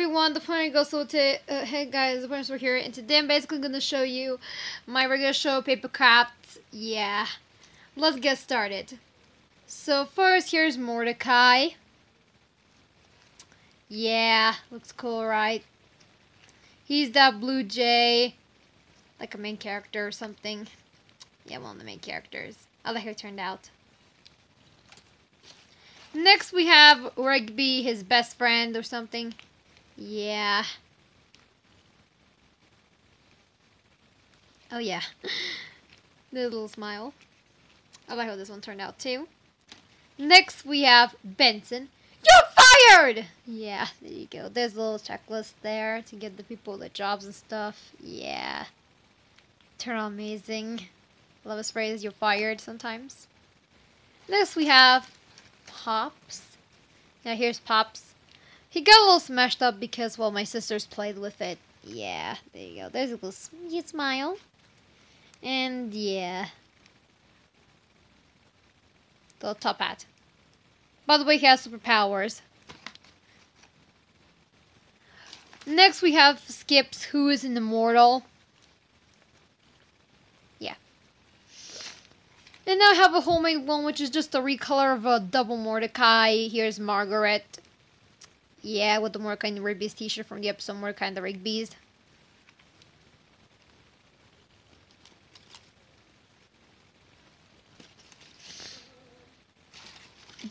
everyone, the point goes so to uh, hey guys, the point we're here, and today I'm basically gonna show you my regular show paper crafts. Yeah, let's get started. So first, here's Mordecai. Yeah, looks cool, right? He's that blue jay, like a main character or something. Yeah, one of the main characters. I like how it turned out. Next, we have Rigby, his best friend or something. Yeah. Oh, yeah. the little smile. Oh, I like how this one turned out, too. Next, we have Benson. You're fired! Yeah, there you go. There's a little checklist there to get the people the jobs and stuff. Yeah. Turn out amazing. Love his phrase, you're fired sometimes. Next, we have Pops. Now, here's Pops. He got a little smashed up because, well, my sisters played with it. Yeah, there you go. There's a little sweet smile. And, yeah. The top hat. By the way, he has superpowers. Next, we have Skips, who is an immortal. Yeah. And now I have a homemade one, which is just a recolor of a double Mordecai. Here's Margaret. Yeah, with the Mordecai and Rigby's t-shirt from the episode Mordecai and the Rigby's.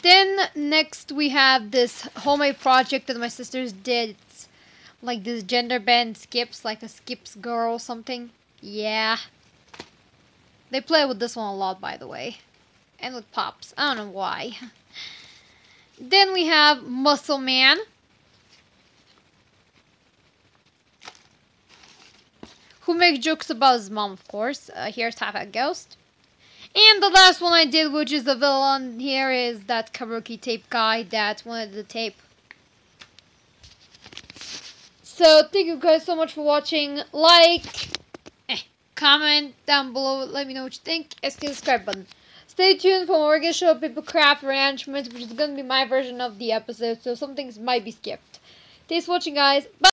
Then next we have this homemade project that my sisters did. It's like this gender bend skips, like a skips girl or something. Yeah. They play with this one a lot, by the way. And with Pops. I don't know why. Then we have Muscle Man. Who make jokes about his mom, of course. Uh, here's Hi-Five Ghost. And the last one I did, which is the villain here, is that Kabuki tape guy that wanted the tape. So, thank you guys so much for watching. Like, eh, comment down below, let me know what you think, hit the subscribe button. Stay tuned for more gonna show people craft arrangements, which is gonna be my version of the episode, so some things might be skipped. Thanks for watching, guys. Bye!